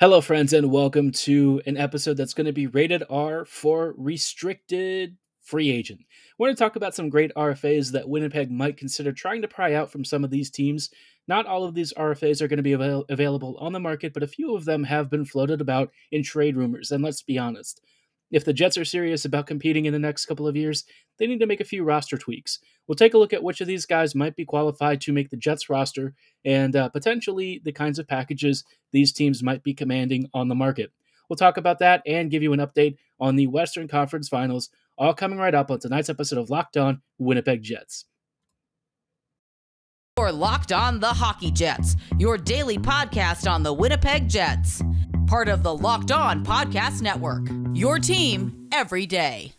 Hello, friends, and welcome to an episode that's going to be rated R for restricted free agent. We're going to talk about some great RFAs that Winnipeg might consider trying to pry out from some of these teams. Not all of these RFAs are going to be avail- available on the market, but a few of them have been floated about in trade rumors. And let's be honest, if the Jets are serious about competing in the next couple of years, they need to make a few roster tweaks. We'll take a look at which of these guys might be qualified to make the Jets roster and uh, potentially the kinds of packages these teams might be commanding on the market. We'll talk about that and give you an update on the Western Conference Finals, all coming right up on tonight's episode of Locked On Winnipeg Jets. You're Locked On the Hockey Jets, your daily podcast on the Winnipeg Jets. Part of the Locked On Podcast Network. Your team every day.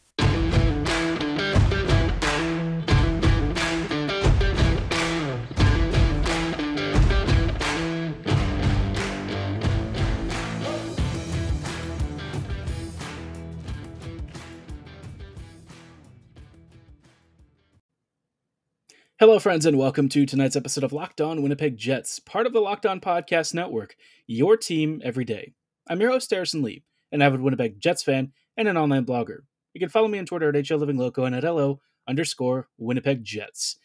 Hello, friends, and welcome to tonight's episode of Locked On Winnipeg Jets, part of the Locked On Podcast Network, your team every day. I'm your host, Harrison Lee, an avid Winnipeg Jets fan and an online blogger. You can follow me on Twitter at HLLivingLoco and at LO underscore Winnipeg Jets.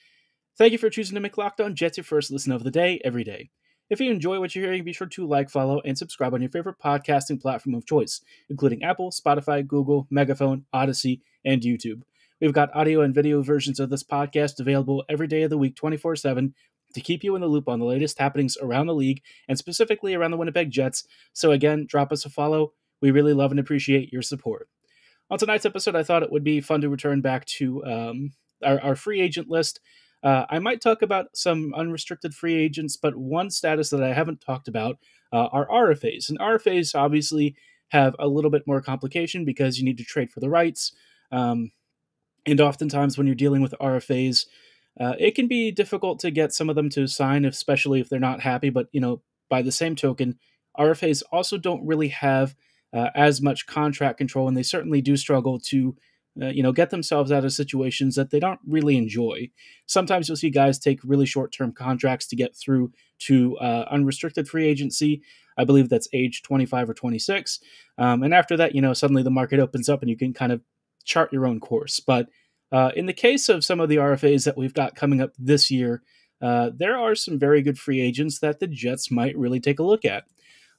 Thank you for choosing to make Locked On Jets your first listen of the day every day. If you enjoy what you're hearing, be sure to like, follow, and subscribe on your favorite podcasting platform of choice, including Apple, Spotify, Google, Megaphone, Odyssey, and YouTube. We've got audio and video versions of this podcast available every day of the week, 24 7, to keep you in the loop on the latest happenings around the league and specifically around the Winnipeg Jets. So, again, drop us a follow. We really love and appreciate your support. On tonight's episode, I thought it would be fun to return back to um, our, our, free agent list. Uh, I might talk about some unrestricted free agents, but one status that I haven't talked about uh, are RFAs. And RFAs obviously have a little bit more complication because you need to trade for the rights. Um, and oftentimes, when you're dealing with RFAs, uh, it can be difficult to get some of them to sign, especially if they're not happy. But you know, by the same token, RFAs also don't really have uh, as much contract control, and they certainly do struggle to, uh, you know, get themselves out of situations that they don't really enjoy. Sometimes you'll see guys take really short-term contracts to get through to uh, unrestricted free agency. I believe that's age 25 or 26, um, and after that, you know, suddenly the market opens up and you can kind of chart your own course. But uh, in the case of some of the RFAs that we've got coming up this year, uh, there are some very good free agents that the Jets might really take a look at.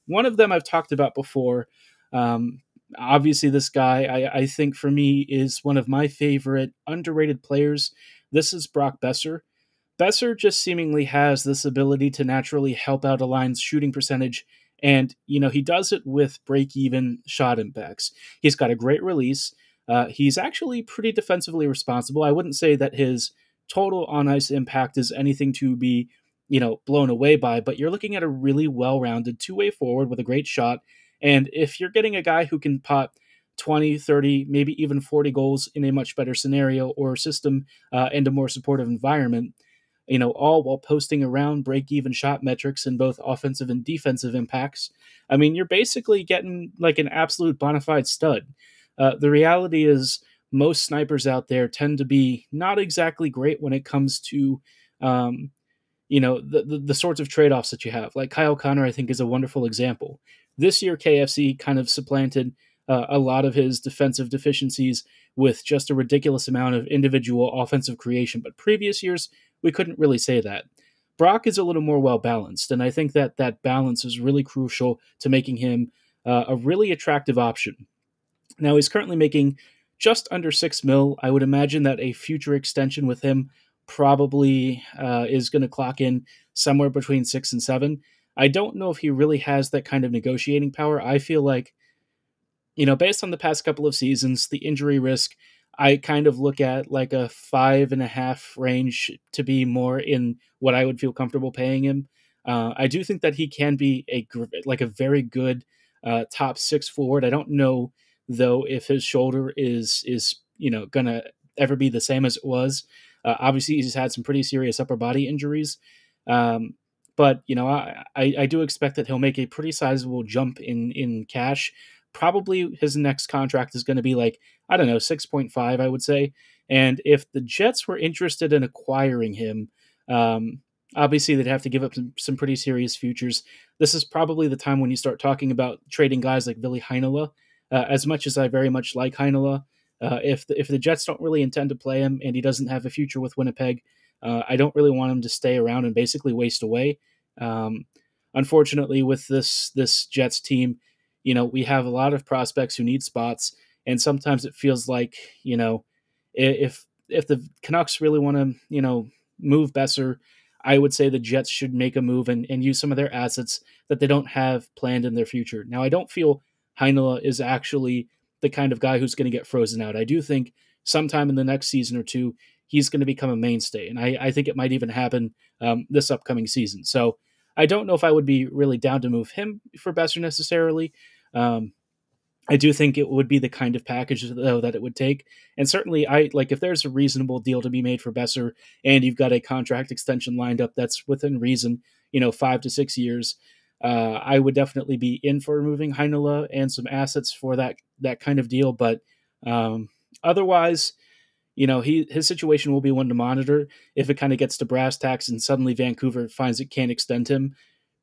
One of them I've talked about before. Um, obviously, this guy, I, I, think for me, is one of my favorite underrated players. This is Brock Boeser. Boeser just seemingly has this ability to naturally help out a line's shooting percentage, and you know he does it with break-even shot impacts. He's got a great release. Uh, he's actually pretty defensively responsible. I wouldn't say that his total on ice impact is anything to be, you know, blown away by, but you're looking at a really well rounded two way forward with a great shot. And if you're getting a guy who can pot 20, 30, maybe even 40 goals in a much better scenario or system uh, and a more supportive environment, you know, all while posting around break even shot metrics in both offensive and defensive impacts. I mean, you're basically getting like an absolute bona fide stud. Uh, the reality is, most snipers out there tend to be not exactly great when it comes to, um, you know, the, the, the sorts of trade offs that you have. Like Kyle Connor, I think, is a wonderful example. This year, KFC kind of supplanted uh, a lot of his defensive deficiencies with just a ridiculous amount of individual offensive creation. But previous years, we couldn't really say that. Brock is a little more well balanced, and I think that that balance is really crucial to making him uh, a really attractive option. Now he's currently making just under six mil. I would imagine that a future extension with him probably uh, is going to clock in somewhere between six and seven. I don't know if he really has that kind of negotiating power. I feel like, you know, based on the past couple of seasons, the injury risk, I kind of look at like a five and a half range to be more in what I would feel comfortable paying him. Uh, I do think that he can be a like a very good uh, top six forward. I don't know though if his shoulder is is you know gonna ever be the same as it was. Uh, obviously, he's had some pretty serious upper body injuries, um, but you know I, I, I do expect that he'll make a pretty sizable jump in in cash. Probably his next contract is going to be like I don't know six point five, I would say. And if the Jets were interested in acquiring him, um, obviously, they'd have to give up some, some pretty serious futures. This is probably the time when you start talking about trading guys like Ville Heinola. Uh, as much as I very much like Heinola, uh, if the, if the Jets don't really intend to play him and he doesn't have a future with Winnipeg, uh, I don't really want him to stay around and basically waste away. Um, unfortunately, with this this Jets team, you know we have a lot of prospects who need spots, and sometimes it feels like you know if if the Canucks really want to you know move Boeser, I would say the Jets should make a move and, and use some of their assets that they don't have planned in their future. Now, I don't feel Heinola is actually the kind of guy who's going to get frozen out. I do think sometime in the next season or two, he's going to become a mainstay. And I, I think it might even happen um, this upcoming season. So I don't know if I would be really down to move him for Boeser necessarily. Um, I do think it would be the kind of package though that it would take, and certainly I like if there's a reasonable deal to be made for Boeser, and you've got a contract extension lined up that's within reason, you know, five to six years. Uh, I would definitely be in for removing Heinola and some assets for that that kind of deal. But um, otherwise, you know, he his situation will be one to monitor. If it kind of gets to brass tacks and suddenly Vancouver finds it can't extend him,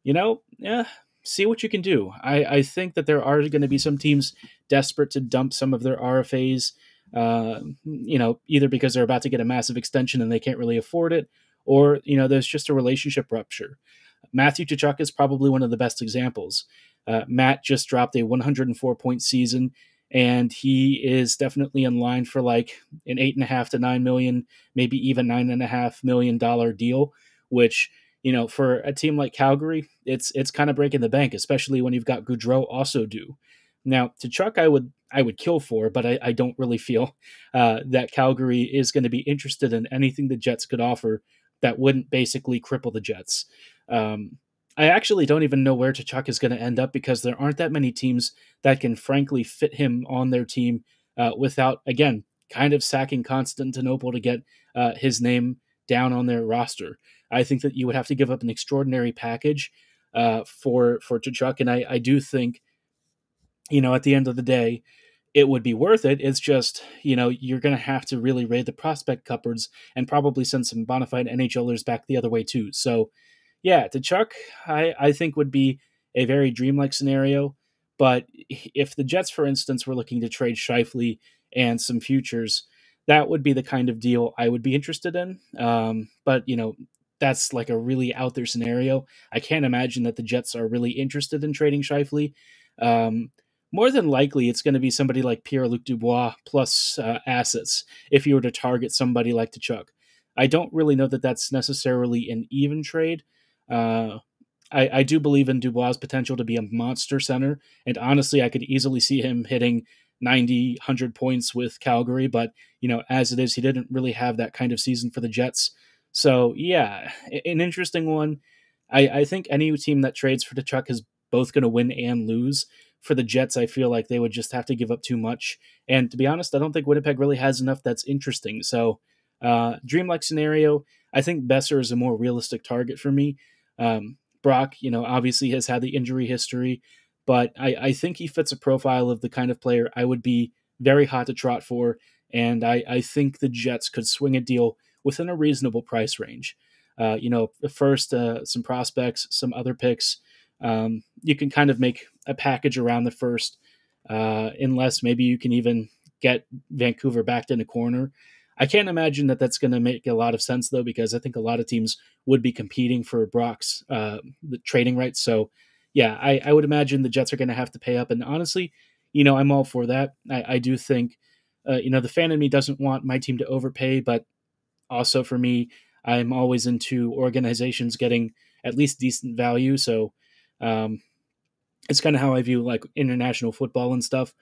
you know, yeah, see what you can do. I, I think that there are going to be some teams desperate to dump some of their RFAs. Uh, you know, either because they're about to get a massive extension and they can't really afford it, or you know, there's just a relationship rupture. Matthew Tkachuk is probably one of the best examples. Uh, Matt just dropped a 104 point season, and he is definitely in line for like an eight and a half to nine million, maybe even nine and a half million dollar deal, which you know for a team like Calgary, it's it's kind of breaking the bank, especially when you've got Gaudreau also due. Now, Tkachuk, I would I would kill for, but I, I don't really feel uh, that Calgary is going to be interested in anything the Jets could offer that wouldn't basically cripple the Jets. Um, I actually don't even know where Tkachuk is going to end up because there aren't that many teams that can frankly fit him on their team uh, without, again, kind of sacking Constantinople to get uh, his name down on their roster. I think that you would have to give up an extraordinary package uh, for for Tkachuk, and I, I do think, you know, at the end of the day, it would be worth it. It's just, you know, you're going to have to really raid the prospect cupboards and probably send some bona fide NHLers back the other way too. So yeah, Tkachuk, I, I think would be a very dreamlike scenario. But if the Jets, for instance, were looking to trade Scheifele and some futures, that would be the kind of deal I would be interested in. Um, but you know, that's like a really out there scenario. I can't imagine that the Jets are really interested in trading Scheifele. Um, more than likely, it's going to be somebody like Pierre Luc Dubois plus uh, assets if you were to target somebody like Tkachuk. I don't really know that that's necessarily an even trade. Uh, I, I do believe in Dubois' potential to be a monster center, and honestly, I could easily see him hitting 90, 100 points with Calgary. But you know, as it is, he didn't really have that kind of season for the Jets. So yeah, an interesting one. I, I think any team that trades for Tkachuk is both going to win and lose. For the Jets, I feel like they would just have to give up too much. And to be honest, I don't think Winnipeg really has enough that's interesting. So, uh, dreamlike scenario, I think Boeser is a more realistic target for me. Um, Brock, you know, obviously has had the injury history, but I, I think he fits a profile of the kind of player I would be very hot to trot for. And I, I think the Jets could swing a deal within a reasonable price range. Uh, you know, first, uh, some prospects, some other picks. Um, you can kind of make a package around the first, uh, unless maybe you can even get Vancouver backed in a corner. I can't imagine that that's going to make a lot of sense though, because I think a lot of teams would be competing for Brock's uh, the trading rights. So, yeah, I, I, would imagine the Jets are going to have to pay up. And honestly, you know, I'm all for that. I, I do think, uh, you know, the fan in me doesn't want my team to overpay, but also for me, I'm always into organizations getting at least decent value. So, um, it's kind of how I view like international football and stuff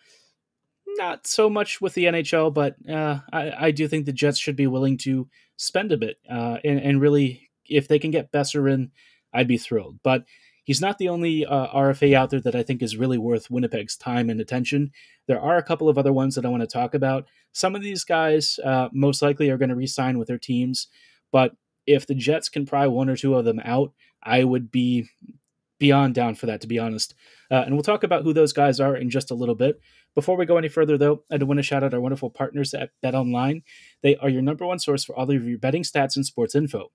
not so much with the NHL, but uh, I, I, do think the Jets should be willing to spend a bit uh, and, and, really, if they can get Boeser in, I'd be thrilled. But he's not the only uh, RFA out there that I think is really worth Winnipeg's time and attention. There are a couple of other ones that I want to talk about. Some of these guys uh, most likely are going to re-sign with their teams, but if the Jets can pry one or two of them out, I would be beyond down for that, to be honest. Uh, and we'll talk about who those guys are in just a little bit. Before we go any further, though, I do want to shout out our wonderful partners at Bet Online. They are your number one source for all of your betting stats and sports info.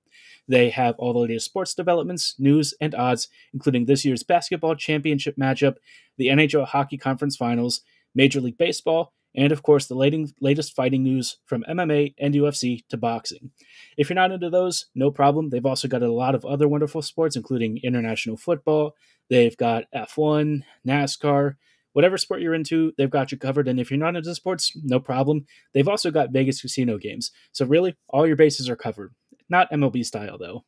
They have all the latest sports developments, news, and odds, including this year's basketball championship matchup, the NHL Hockey Conference Finals, Major League Baseball, and of course, the latest fighting news from MMA and UFC to boxing. If you're not into those, no problem. They've also got a lot of other wonderful sports, including international football. They've got F1, NASCAR, whatever sport you're into, they've got you covered. And if you're not into sports, no problem. They've also got Vegas casino games. So, really, all your bases are covered. Not MLB style, though.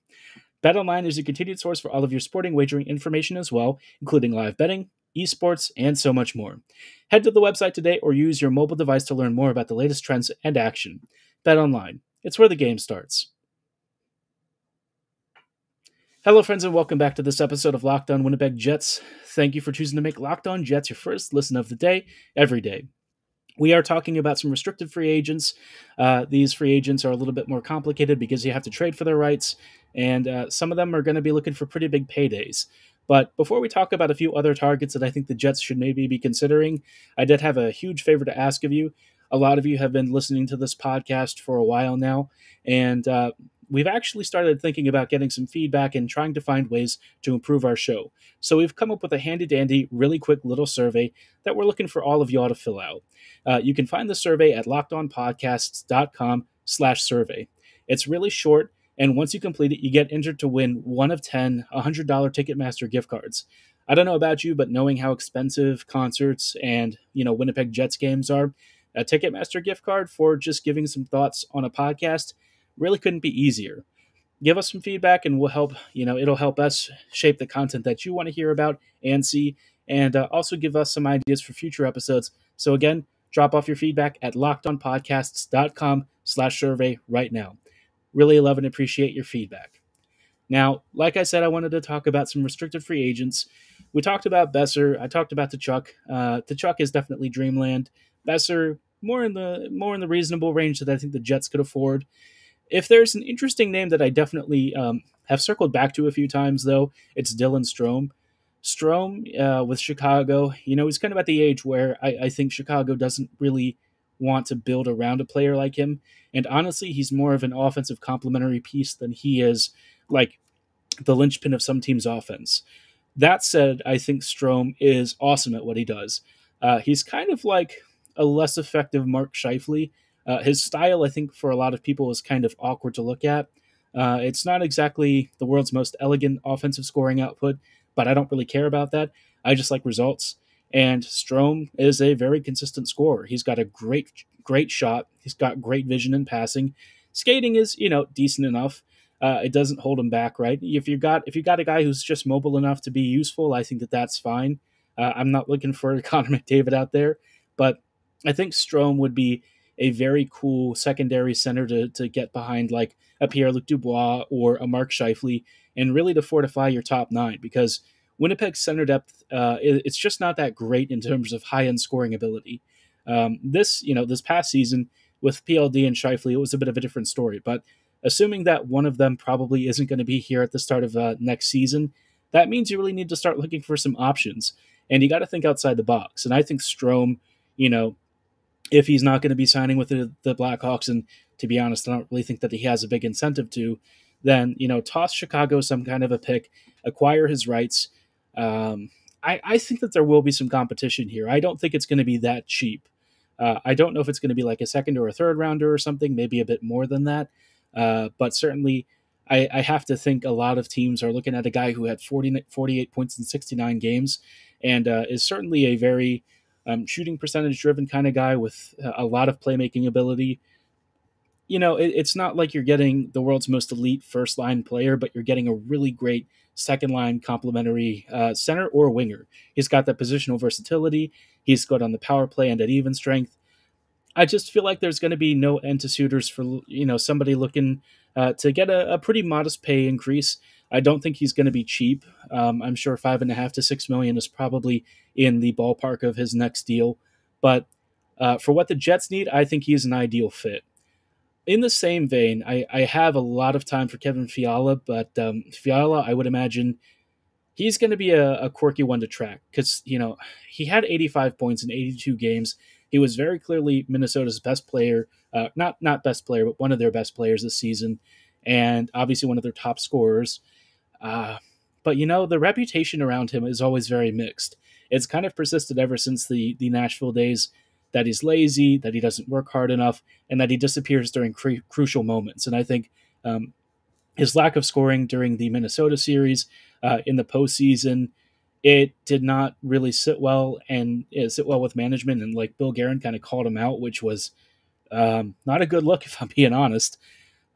BetOnline is a continued source for all of your sporting wagering information as well, including live betting, esports, and so much more. Head to the website today or use your mobile device to learn more about the latest trends and action. Bet online. It's where the game starts. Hello, friends, and welcome back to this episode of Locked On Winnipeg Jets. Thank you for choosing to make Locked On Jets your first listen of the day, every day. We are talking about some restricted free agents. Uh, these free agents are a little bit more complicated because you have to trade for their rights, and uh, some of them are going to be looking for pretty big paydays. But before we talk about a few other targets that I think the Jets should maybe be considering, I did have a huge favor to ask of you. A lot of you have been listening to this podcast for a while now, and uh, we've actually started thinking about getting some feedback and trying to find ways to improve our show. So we've come up with a handy dandy, really quick little survey that we're looking for all of y'all to fill out. Uh, you can find the survey at lockedonpodcasts.com slash survey. It's really short and once you complete it, you get entered to win one of 10 $100 Ticketmaster gift cards. I don't know about you, but knowing how expensive concerts and, you know, Winnipeg Jets games are, a Ticketmaster gift card for just giving some thoughts on a podcast really couldn't be easier. Give us some feedback and we'll help, you know, it'll help us shape the content that you want to hear about and see, and uh, also give us some ideas for future episodes. So again, drop off your feedback at lockedonpodcasts.com slash survey right now. Really love and appreciate your feedback. Now, like I said, I wanted to talk about some restricted free agents. We talked about Boeser. I talked about Tkachuk. Uh, Tkachuk is definitely dreamland. Boeser more in the more in the reasonable range that I think the Jets could afford. If there's an interesting name that I definitely um, have circled back to a few times, though, it's Dylan Strome. Strome uh, with Chicago, you know, he's kind of at the age where I, I think Chicago doesn't really want to build around a player like him. And honestly, he's more of an offensive complementary piece than he is like the linchpin of some team's offense. That said, I think Strome is awesome at what he does. Uh, he's kind of like a less effective Mark Scheifele. Uh, his style, I think, for a lot of people is kind of awkward to look at. Uh, it's not exactly the world's most elegant offensive scoring output, but I don't really care about that. I just like results. And Strome is a very consistent scorer. He's got a great, great shot. He's got great vision in passing. Skating is, you know, decent enough. Uh, it doesn't hold him back, right? If you got if you got a guy who's just mobile enough to be useful, I think that that's fine. Uh, I'm not looking for Connor McDavid out there, but I think Strome would be a very cool secondary center to, to get behind, like a Pierre Luc Dubois or a Mark Scheifele, and really to fortify your top nine because Winnipeg's center depth, uh, it's just not that great in terms of high end scoring ability. Um, this, you know, this past season with PLD and Scheifele, it was a bit of a different story. But assuming that one of them probably isn't going to be here at the start of uh, next season, that means you really need to start looking for some options. And you got to think outside the box. And I think Strome, you know, if he's not going to be signing with the, the Blackhawks, and to be honest, I don't really think that he has a big incentive to, then, you know, toss Chicago some kind of a pick, acquire his rights, um, I, I, think that there will be some competition here. I don't think it's going to be that cheap. Uh, I don't know if it's going to be like a second or a third rounder or something, maybe a bit more than that. Uh, but certainly, I, I, have to think a lot of teams are looking at a guy who had 40, 48 points in 69 games and uh, is certainly a very um, shooting percentage driven kind of guy with a lot of playmaking ability. You know, it, it's not like you're getting the world's most elite first line player, but you're getting a really great second line complementary uh, center or winger. He's got that positional versatility. He's good on the power play and at even strength. I just feel like there's going to be no end to suitors for you know somebody looking uh, to get a, a, pretty modest pay increase. I don't think he's going to be cheap. Um, I'm sure five and a half to six million is probably in the ballpark of his next deal. But uh, for what the Jets need, I think he's an ideal fit in the same vein, I, I have a lot of time for Kevin Fiala, but um, Fiala, I would imagine he's going to be a, a, quirky one to track because you know he had 85 points in 82 games. He was very clearly Minnesota's best player, uh, not not best player, but one of their best players this season, and obviously one of their top scorers. Uh, but you know the reputation around him is always very mixed. It's kind of persisted ever since the the Nashville days that he's lazy, that he doesn't work hard enough, and that he disappears during cr- crucial moments. And I think um, his lack of scoring during the Minnesota series uh, in the postseason, it did not really sit well and sit well with management. And like Bill Guerin kind of called him out, which was um, not a good look, if I'm being honest.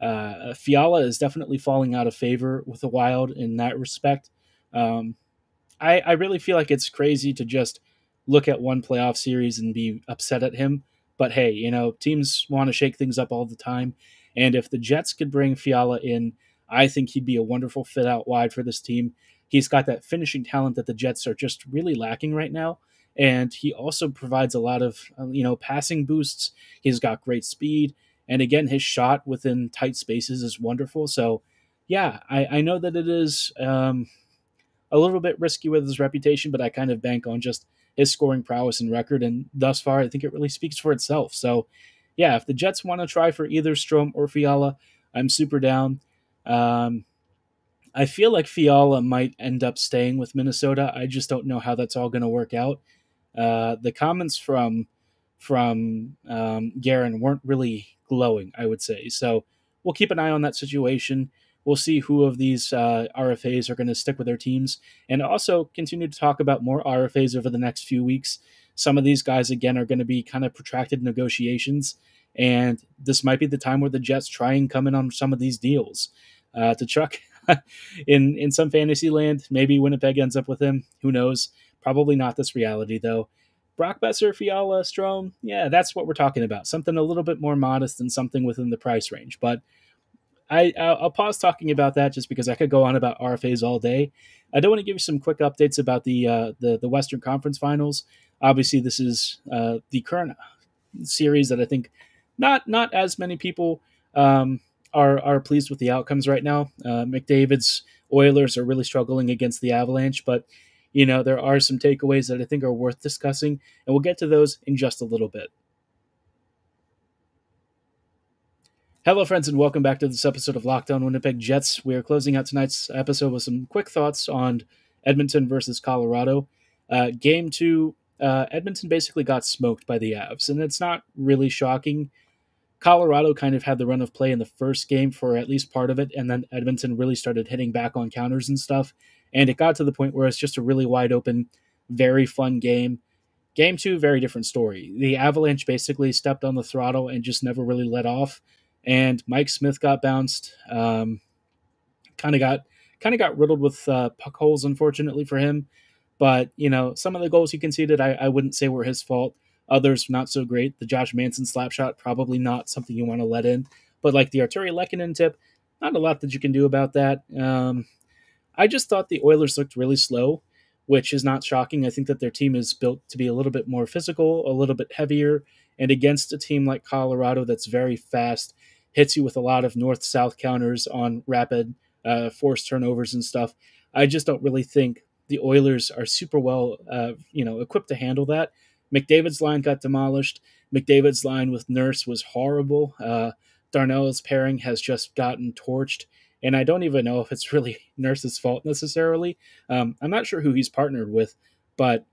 Uh, Fiala is definitely falling out of favor with the Wild in that respect. Um, I, I really feel like it's crazy to just look at one playoff series and be upset at him. But hey, you know, teams want to shake things up all the time. And if the Jets could bring Fiala in, I think he'd be a wonderful fit out wide for this team. He's got that finishing talent that the Jets are just really lacking right now. And he also provides a lot of, uh, you know, passing boosts. He's got great speed. And again, his shot within tight spaces is wonderful. So, yeah, I, I know that it is um, a little bit risky with his reputation, but I kind of bank on just his scoring prowess and record. And thus far, I think it really speaks for itself. So, yeah, if the Jets want to try for either Strome or Fiala, I'm super down. Um, I feel like Fiala might end up staying with Minnesota. I just don't know how that's all going to work out. Uh, the comments from from um, Guerin weren't really glowing, I would say. So we'll keep an eye on that situation. We'll see who of these uh, RFAs are going to stick with their teams, and also continue to talk about more RFAs over the next few weeks. Some of these guys, again, are going to be kind of protracted negotiations, and this might be the time where the Jets try and come in on some of these deals. Uh, Tkachuk, in in some fantasy land, maybe Winnipeg ends up with him. Who knows? Probably not this reality, though. Brock Boeser, Fiala, Strome, yeah, that's what we're talking about. Something a little bit more modest and something within the price range. But I, I'll pause talking about that just because I could go on about RFAs all day. I do want to give you some quick updates about the uh, the, the Western Conference Finals. Obviously, this is uh, the current series that I think not not as many people um, are are pleased with the outcomes right now. Uh, McDavid's Oilers are really struggling against the Avalanche, but you know there are some takeaways that I think are worth discussing, and we'll get to those in just a little bit. Hello, friends, and welcome back to this episode of Locked On Winnipeg Jets. We are closing out tonight's episode with some quick thoughts on Edmonton versus Colorado. Uh, game two, uh, Edmonton basically got smoked by the Avs, and it's not really shocking. Colorado kind of had the run of play in the first game for at least part of it, and then Edmonton really started hitting back on counters and stuff. And it got to the point where it's just a really wide open, very fun game. Game two, very different story. The Avalanche basically stepped on the throttle and just never really let off and Mike Smith got bounced. Um, kind of got kind of got riddled with uh, puck holes, unfortunately for him. But you know, some of the goals he conceded, I, I wouldn't say were his fault. Others not so great. The Josh Manson slap shot, probably not something you want to let in. But like the Artturi Lehkonen tip, not a lot that you can do about that. Um, I just thought the Oilers looked really slow, which is not shocking. I think that their team is built to be a little bit more physical, a little bit heavier, and against a team like Colorado that's very fast hits you with a lot of north south counters on rapid uh, turnovers and stuff. I just don't really think the Oilers are super well, uh, you know, equipped to handle that. McDavid's line got demolished. McDavid's line with Nurse was horrible. Uh, Darnell's pairing has just gotten torched, and I don't even know if it's really Nurse's fault necessarily. Um, I'm not sure who he's partnered with, but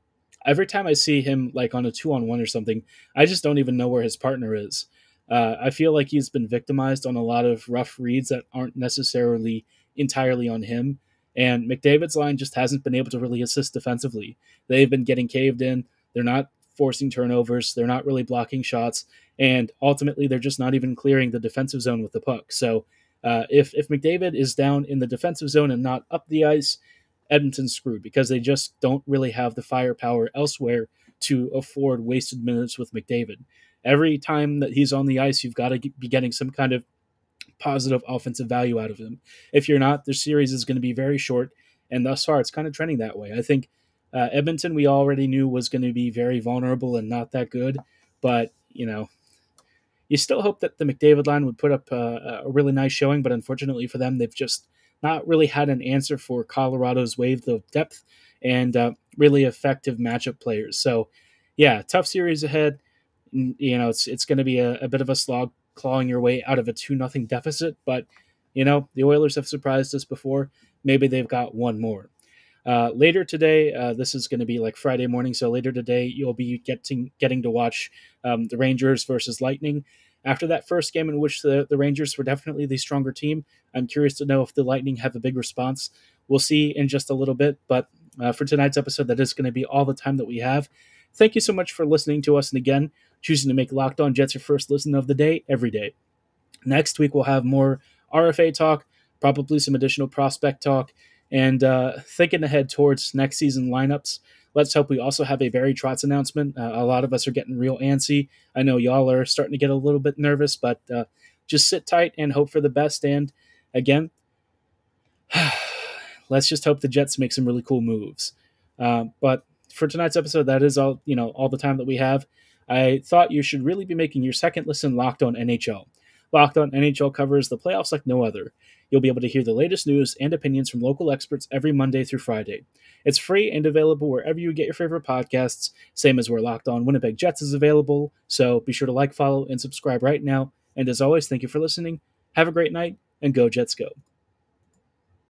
every time I see him like on a two on one or something, I just don't even know where his partner is. Uh, I feel like he's been victimized on a lot of rough reads that aren't necessarily entirely on him. And McDavid's line just hasn't been able to really assist defensively. They've been getting caved in. They're not forcing turnovers. They're not really blocking shots. And ultimately, they're just not even clearing the defensive zone with the puck. So uh, if, if McDavid is down in the defensive zone and not up the ice, Edmonton's screwed because they just don't really have the firepower elsewhere to afford wasted minutes with McDavid every time that he's on the ice, you've got to be getting some kind of positive offensive value out of him. If you're not, the series is going to be very short, and thus far, it's kind of trending that way. I think uh, Edmonton, we already knew was going to be very vulnerable and not that good, but you know, you still hope that the McDavid line would put up uh, a really nice showing, but unfortunately for them, they've just not really had an answer for Colorado's wave of depth and uh, really effective matchup players. So, yeah, tough series ahead. You know, it's it's going to be a, a, bit of a slog clawing your way out of a two nothing deficit, but you know the Oilers have surprised us before. Maybe they've got one more. Uh, later today, uh, this is going to be like Friday morning, so later today you'll be getting getting to watch um, the Rangers versus Lightning. After that first game, in which the, the Rangers were definitely the stronger team, I'm curious to know if the Lightning have a big response. We'll see in just a little bit, but uh, for tonight's episode, that is going to be all the time that we have. Thank you so much for listening to us, and again, choosing to make Locked On Jets your first listen of the day every day. Next week, we'll have more RFA talk, probably some additional prospect talk and uh, thinking ahead towards next season lineups, let's hope we also have a Barry Trotz announcement. Uh, a lot of us are getting real antsy. I know y'all are starting to get a little bit nervous, but uh, just sit tight and hope for the best. And again, let's just hope the Jets make some really cool moves. Uh, but for tonight's episode, that is all you know, all the time that we have. I thought you should really be making your second listen locked on NHL. Locked on NHL covers the playoffs like no other. You'll be able to hear the latest news and opinions from local experts every Monday through Friday. It's free and available wherever you get your favorite podcasts, same as where Locked On Winnipeg Jets is available. So be sure to like, follow, and subscribe right now. And as always, thank you for listening. Have a great night, and go Jets go.